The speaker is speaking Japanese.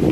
もう。